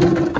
you